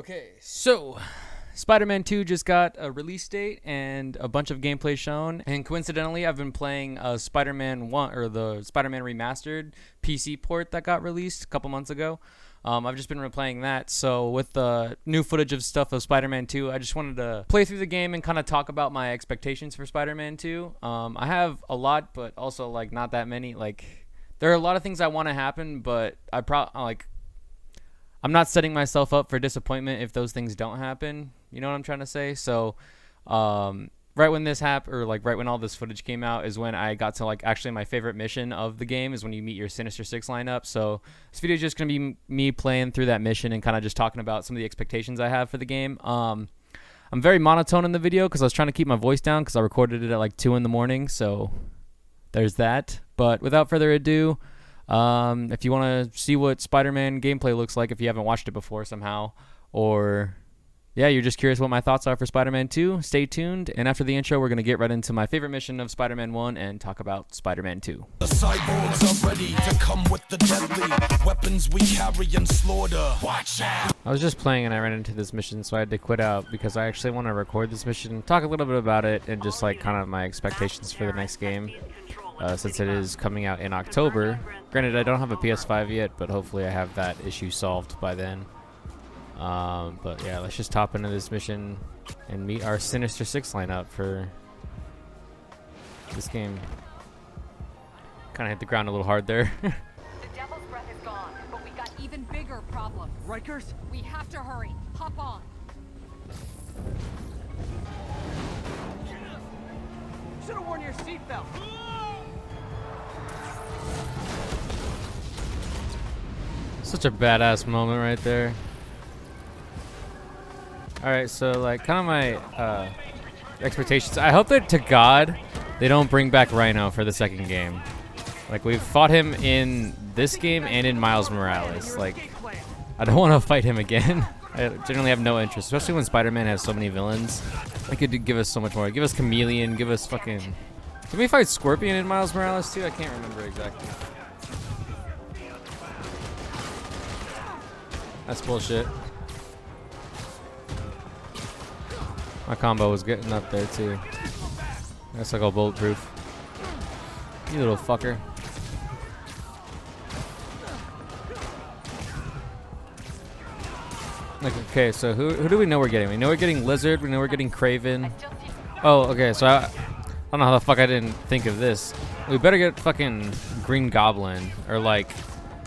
Okay, so Spider-Man 2 just got a release date and a bunch of gameplay shown, and coincidentally, I've been playing uh, Spider-Man 1 or the Spider-Man remastered PC port that got released a couple months ago. Um, I've just been replaying that. So with the new footage of stuff of Spider-Man 2, I just wanted to play through the game and kind of talk about my expectations for Spider-Man 2. Um, I have a lot, but also like not that many. Like there are a lot of things I want to happen, but I probably like I'm not setting myself up for disappointment if those things don't happen. You know what I'm trying to say? So, um, right when this happened, or like right when all this footage came out, is when I got to like actually my favorite mission of the game is when you meet your Sinister Six lineup. So this video is just gonna be me playing through that mission and kind of just talking about some of the expectations I have for the game. Um, I'm very monotone in the video because I was trying to keep my voice down because I recorded it at like two in the morning. So there's that. But without further ado. Um, if you want to see what Spider-Man gameplay looks like, if you haven't watched it before somehow, or yeah, you're just curious what my thoughts are for Spider-Man 2, stay tuned. And after the intro, we're gonna get right into my favorite mission of Spider-Man 1 and talk about Spider-Man 2. The cyborgs are ready to come with the deadly weapons we carry and slaughter. Watch out! I was just playing and I ran into this mission, so I had to quit out because I actually want to record this mission, talk a little bit about it, and just like kind of my expectations for the next game uh, since it is coming out in October. Granted, I don't have a PS5 yet, but hopefully I have that issue solved by then. Um, but yeah, let's just top into this mission and meet our Sinister Six lineup for this game. Kind of hit the ground a little hard there. the Devil's Breath is gone, but we got even bigger problems. Rikers? We have to hurry. Hop on. Should have worn your seatbelt. Such a badass moment right there. Alright, so like kind of my uh, expectations. I hope that to God they don't bring back Rhino for the second game. Like we've fought him in this game and in Miles Morales. Like I don't want to fight him again. I generally have no interest, especially when Spider-Man has so many villains. They could give us so much more. Give us Chameleon, give us fucking... Did we fight Scorpion in Miles Morales too? I can't remember exactly. That's bullshit. My combo was getting up there too. That's like a bulletproof. You little fucker. Like, okay, so who, who do we know we're getting? We know we're getting Lizard, we know we're getting Kraven. Oh, okay, so I, I don't know how the fuck I didn't think of this. We better get fucking Green Goblin, or like,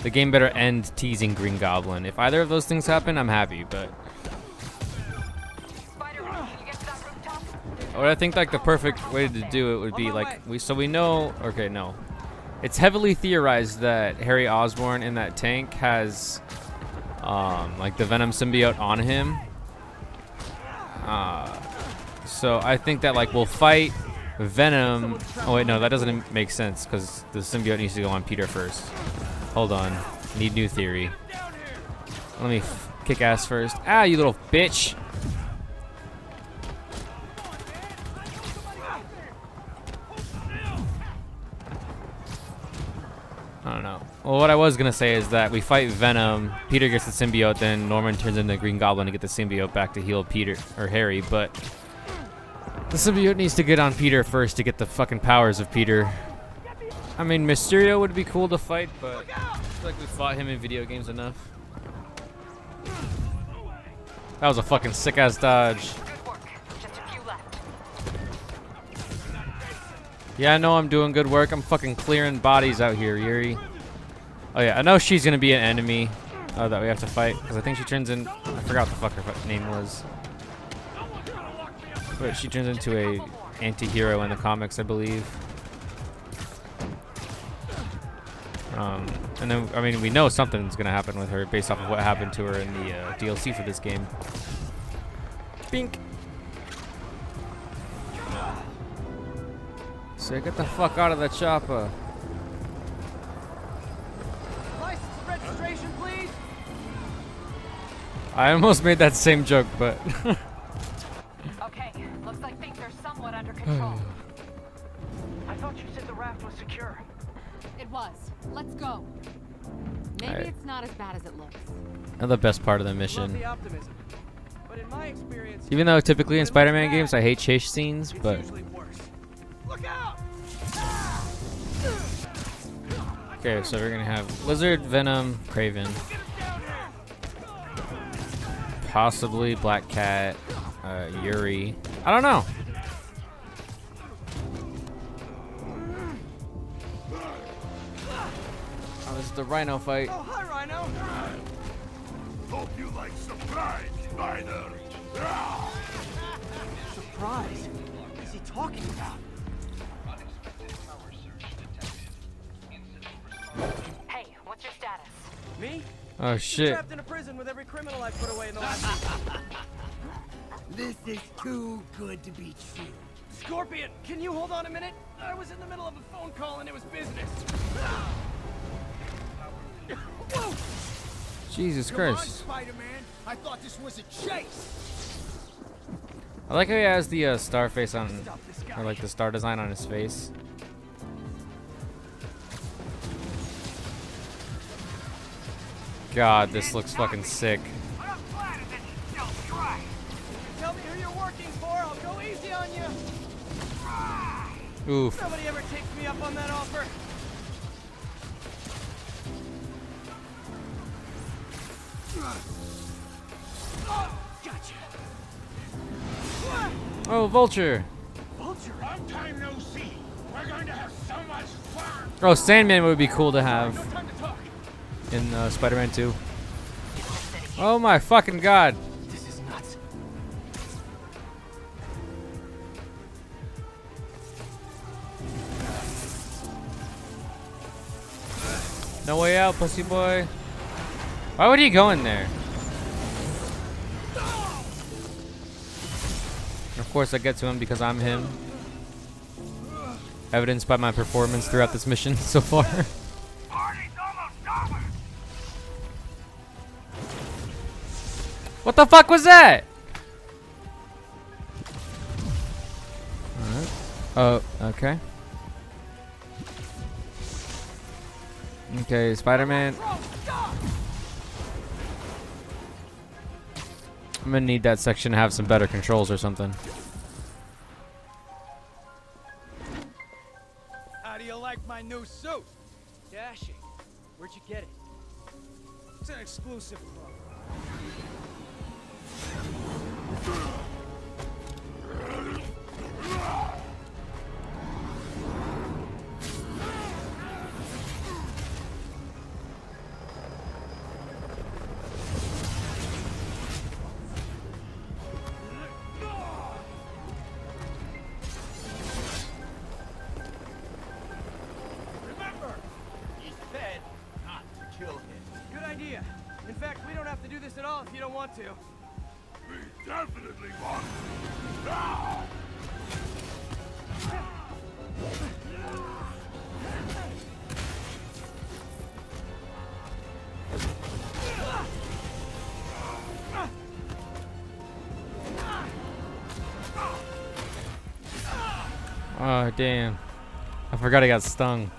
the game better end teasing Green Goblin. If either of those things happen, I'm happy, but... What I think like the perfect way to do it would be like we so we know okay no. It's heavily theorized that Harry Osborn in that tank has um, like the Venom symbiote on him. Uh, so I think that like we'll fight Venom. Oh wait no that doesn't make sense because the symbiote needs to go on Peter first Hold on. Need new theory. Let me kick ass first. Ah, you little bitch. I don't know. Well, what I was to say is that we fight Venom, Peter gets the symbiote, then Norman turns into Green Goblin to get the symbiote back to heal Peter, or Harry, but the symbiote needs to get on Peter first to get the fucking powers of Peter. I mean, Mysterio would be cool to fight, but I feel like we fought him in video games enough. That was a fucking sick-ass dodge. Yeah, I know I'm doing good work. I'm fucking clearing bodies out here, Yuri. Oh yeah, I know she's gonna be an enemy uh, that we have to fight, because I think she turns in... I forgot what the fuck her name was. But she turns into a anti-hero in the comics, I believe. Um, and then, I mean, we know something's going to happen with her based off of what happened to her in the uh, DLC for this game. Bink. So get the fuck out of the chopper. License registration, please. I almost made that same joke, but... Maybe Alright. it's not as bad as it looks. And the best part of the Love mission. the optimism. But in my experience, Even though typically in when it looks Spider-Man games I hate chase scenes, it's but usually worse. Look out! okay, so we're gonna have Lizard, Venom, Kraven, Get us down here! possibly Black Cat, uh, Yuri. I don't know. The Rhino fight. Oh, hi, Rhino. Hope you like surprise, Spider. Surprise. What's he talking about? Hey, what's your status? Me? Oh shit. Trapped in a prison with every criminal I put away in the last. This is too good to be true. Scorpion, can you hold on a minute? I was in the middle of a phone call and it was business. Jesus Come Christ. Spider-Man. I thought this was a chase. I like how he has the uh, star face on, Stop this guy. or like the star design on his face. God, this looks fucking sick. I'm flattered that you still try. Tell me who you're working for. I'll go easy on you. Oof. Nobody ever takes me up on that offer. Oh, Vulture. Vulture. Long time no see. We're going to have so much fun. Oh, Sandman would be cool to have in uh, Spider-Man 2. Oh my fucking god. This is nuts. No way out, pussy boy. Why would he go in there? Of course, I get to him because I'm him. Evidenced by my performance throughout this mission so far. What the fuck was that? Alright. Oh, okay. Okay, Spider-Man. I'm gonna need that section to have some better controls or something. How do you like my new suit? Dashing. Where'd you get it? It's an exclusive club. Do this at all if you don't want to. We definitely want. Ah! Oh, damn. I forgot I got stung.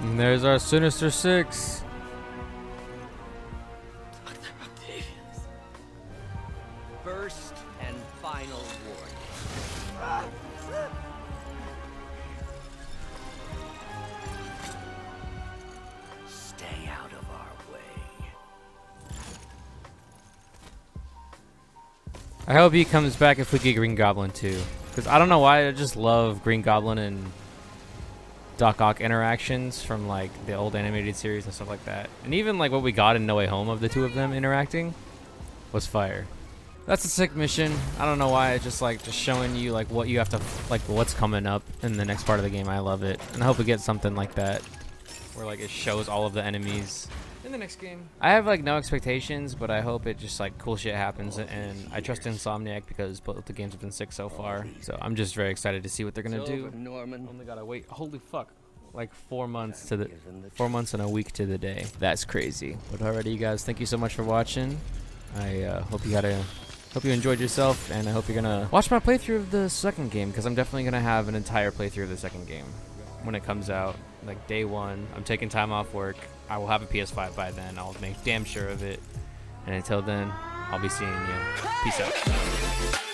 And there's our Sinister Six. First and final warning. Stay out of our way. I hope he comes back if we get Green Goblin too. Because I don't know why, I just love Green Goblin and Doc Ock interactions from like the old animated series and stuff like that. And even like what we got in No Way Home of the two of them interacting was fire. That's a sick mission. I don't know why, it's just like just showing you like what you have to like what's coming up in the next part of the game. I love it. And I hope we get something like that where like it shows all of the enemies in the next game. I have like no expectations, but I hope it just like cool shit happens, and I trust Insomniac because both the games have been sick so far. So I'm just very excited to see what they're gonna do. Norman. Only gotta wait. Holy fuck! like four months to the four months and a week to the day. That's crazy. But alrighty, you guys, thank you so much for watching. I uh, hope you had a hope you enjoyed yourself, and I hope you're gonna watch my playthrough of the second game because I'm definitely gonna have an entire playthrough of the second game when it comes out, like day one. I'm taking time off work. I will have a PS5 by then. I'll make damn sure of it. And until then, I'll be seeing you. Peace out.